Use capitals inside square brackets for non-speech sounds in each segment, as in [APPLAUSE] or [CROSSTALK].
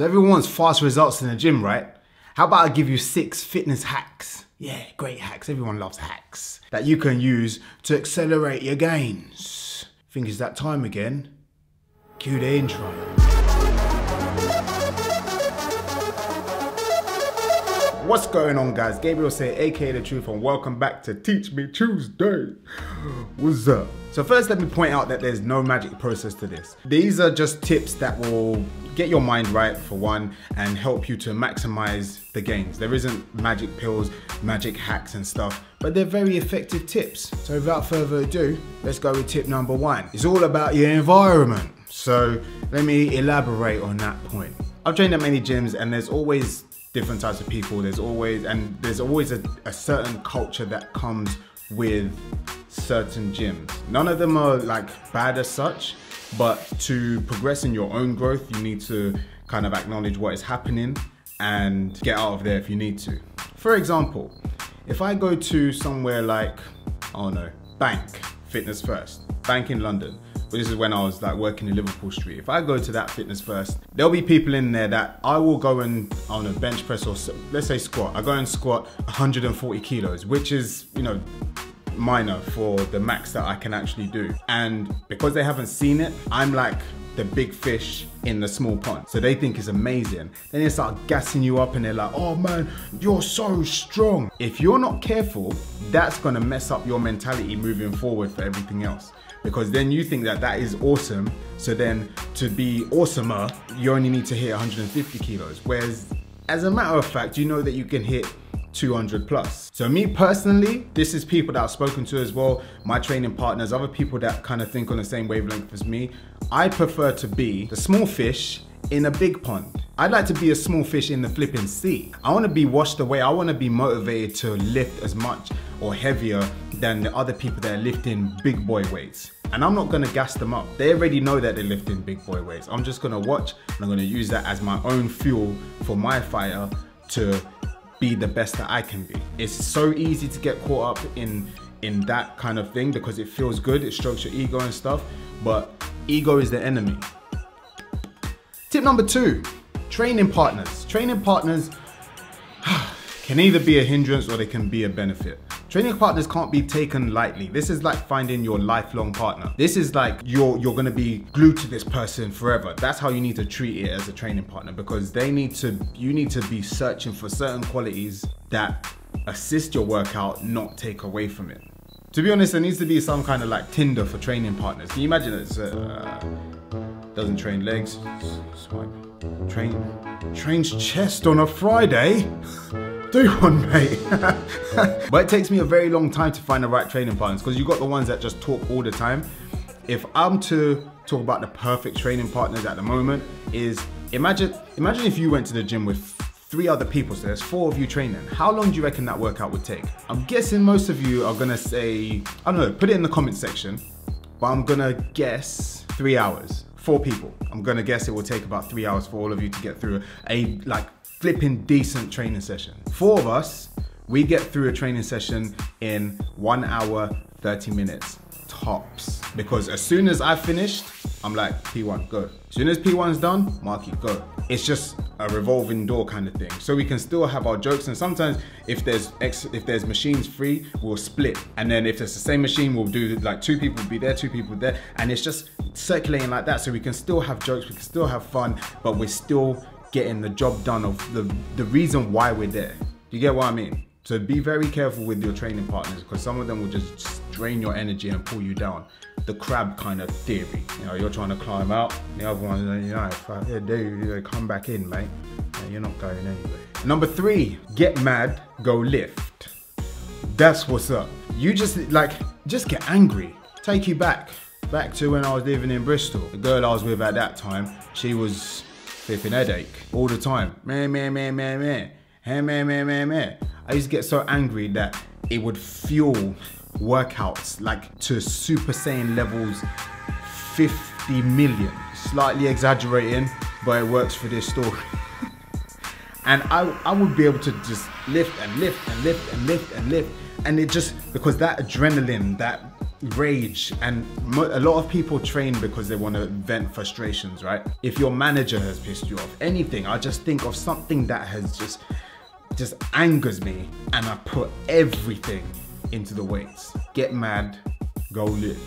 So everyone wants fast results in the gym, right? How about I give you six fitness hacks? Yeah, great hacks. Everyone loves hacks that you can use to accelerate your gains. Think it's that time again. Cue the intro. What's going on, guys? Gabriel Sey, aka The Truth, and welcome back to Teach Me Tuesday. What's up? So, first, let me point out that there's no magic process to this. These are just tips that will get your mind right, for one, and help you to maximize the gains. There isn't magic pills, magic hacks, and stuff, but they're very effective tips. So, without further ado, let's go with tip number one. It's all about your environment. So, let me elaborate on that point. I've trained at many gyms, and there's always different types of people. There's always and there's always a, a, certain culture that comes with certain gyms. None of them are like bad as such, but to progress in your own growth, you need to kind of acknowledge what is happening and get out of there if you need to. For example, if I go to somewhere like, oh no, Bank Fitness First, Bank in London, this is when I was like working in Liverpool Street. If I go to that fitness first, there'll be people in there that I will go and on a bench press or let's say squat. I go and squat 140 kilos, which is, you know, minor for the max that I can actually do. And because they haven't seen it, I'm like the big fish in the small pond. So they think it's amazing. Then they start gassing you up and they're like, oh man, you're so strong. If you're not careful, that's gonna mess up your mentality moving forward for everything else because then you think that that is awesome. So then to be awesomer, you only need to hit 150 kilos. Whereas as a matter of fact, you know that you can hit 200 plus. So me personally, this is people that I've spoken to as well, my training partners, other people that kind of think on the same wavelength as me. I prefer to be the small fish in a big pond. I'd like to be a small fish in the flipping sea. I wanna be washed away. I wanna be motivated to lift as much or heavier than the other people that are lifting big boy weights. And I'm not gonna gas them up. They already know that they're lifting big boy weights. I'm just gonna watch and I'm gonna use that as my own fuel for my fire to be the best that I can be. It's so easy to get caught up in in that kind of thing because it feels good, it strokes your ego and stuff, but ego is the enemy. Tip number two, training partners. Training partners [SIGHS] can either be a hindrance or they can be a benefit. Training partners can't be taken lightly. This is like finding your lifelong partner. This is like you're you're gonna be glued to this person forever. That's how you need to treat it as a training partner because they need to you need to be searching for certain qualities that assist your workout, not take away from it. To be honest, there needs to be some kind of like Tinder for training partners. Can you imagine it? Uh, doesn't train legs. Swipe. Train. Trains chest on a Friday. [LAUGHS] [LAUGHS] Do one, mate. [LAUGHS] but it takes me a very long time to find the right training partners because you got the ones that just talk all the time. If I'm to talk about the perfect training partners at the moment, is imagine imagine if you went to the gym with three other people, so there's four of you training. How long do you reckon that workout would take? I'm guessing most of you are gonna say, I don't know, put it in the comment section, but I'm gonna guess three hours four people. I'm gonna guess it will take about three hours for all of you to get through a like flipping decent training session. Four of us, we get through a training session in one hour, 30 minutes tops. Because as soon as I finished, I'm like, P1, go. As soon as P1's done, Marky, go. It's just a revolving door kind of thing. So we can still have our jokes and sometimes if there's ex if there's machines free, we'll split. And then if it's the same machine, we'll do like two people be there, two people there. And it's just circulating like that. So we can still have jokes, we can still have fun, but we're still getting the job done of the, the reason why we're there. You get what I mean? So be very careful with your training partners because some of them will just drain your energy and pull you down. The crab kind of theory. You know, you're trying to climb out, the other one, you know, if I you come back in, mate. And you're not going anywhere. Number three, get mad, go lift. That's what's up. You just like, just get angry. Take you back, back to when I was living in Bristol. The girl I was with at that time, she was flipping headache all the time. Man, man, man, man, man. Hey, man, man, man, man. I used to get so angry that it would fuel workouts like to Super Saiyan levels 50 million. Slightly exaggerating, but it works for this story. [LAUGHS] and I, I would be able to just lift and lift and lift and lift and lift. And it just, because that adrenaline, that rage and a lot of people train because they want to vent frustrations right? If your manager has pissed you off anything i just think of something that has just just angers me and i put everything into the weights. Get mad go live.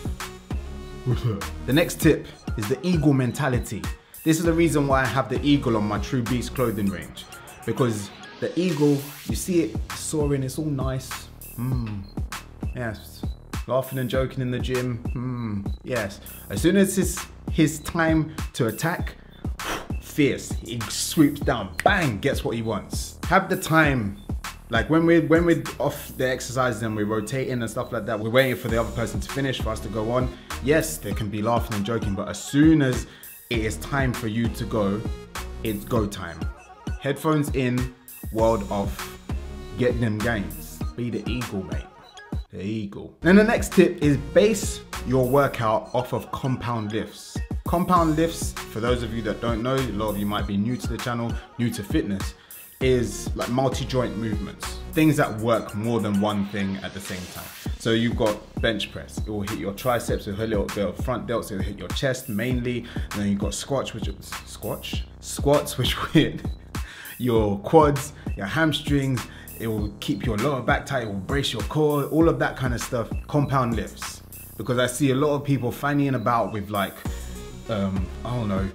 The next tip is the eagle mentality. This is the reason why i have the eagle on my true beast clothing range because the eagle you see it soaring it's all nice. Mm. yes laughing and joking in the gym. Hmm, yes. As soon as it's his time to attack, fierce. He swoops down, bang, gets what he wants. Have the time. Like when we're when we're off the exercises and we're rotating and stuff like that, we're waiting for the other person to finish for us to go on. Yes, there can be laughing and joking, but as soon as it is time for you to go, it's go time. Headphones in, world off, get them gains. Be the eagle, mate. The eagle. Then the next tip is base your workout off of compound lifts. Compound lifts, for those of you that don't know, a lot of you might be new to the channel, new to fitness, is like multi-joint movements. Things that work more than one thing at the same time. So you've got bench press, it will hit your triceps, it will hit a little bit of front delts, it will hit your chest mainly. And then you've got squats, which squash? Squats, [LAUGHS] which hit your quads, your hamstrings, it will keep your lower back tight, it will brace your core, all of that kind of stuff. Compound lifts. Because I see a lot of people fannying about with like, um, I don't know,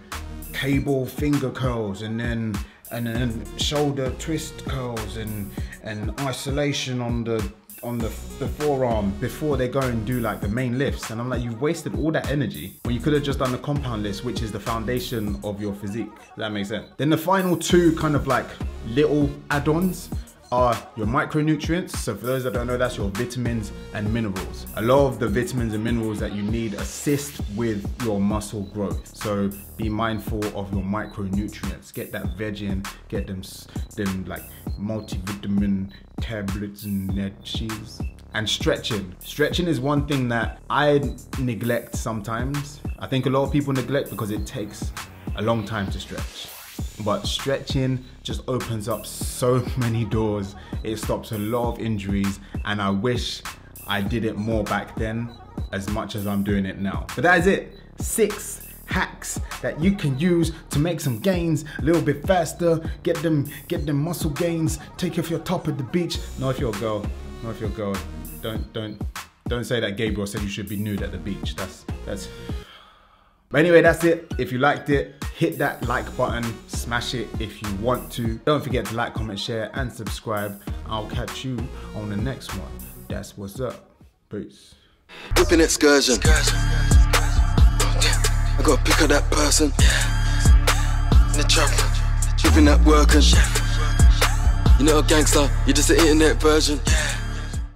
cable finger curls and then and then shoulder twist curls and and isolation on the on the, the forearm before they go and do like the main lifts and I'm like you've wasted all that energy when you could have just done the compound lifts which is the foundation of your physique that makes sense then the final two kind of like little add-ons are your micronutrients. So for those that don't know, that's your vitamins and minerals. A lot of the vitamins and minerals that you need assist with your muscle growth. So be mindful of your micronutrients. Get that veg in, get them, them like multivitamin tablets and net cheese. And stretching. Stretching is one thing that I neglect sometimes. I think a lot of people neglect because it takes a long time to stretch but stretching just opens up so [LAUGHS] many doors. It stops a lot of injuries and I wish I did it more back then as much as I'm doing it now. But that is it. Six hacks that you can use to make some gains a little bit faster, get them get them muscle gains, take off your top at the beach. Not if you're a girl, not if you're a girl. Don't don't don't say that Gabriel said you should be nude at the beach. That's that's but anyway, that's it. If you liked it, hit that like button, smash it if you want to. Don't forget to like, comment, share, and subscribe. I'll catch you on the next one. That's what's up. Peace. Whipping excursion. I gotta pick up that person. In the trap, whipping that working. You know a gangster, you're just an internet version.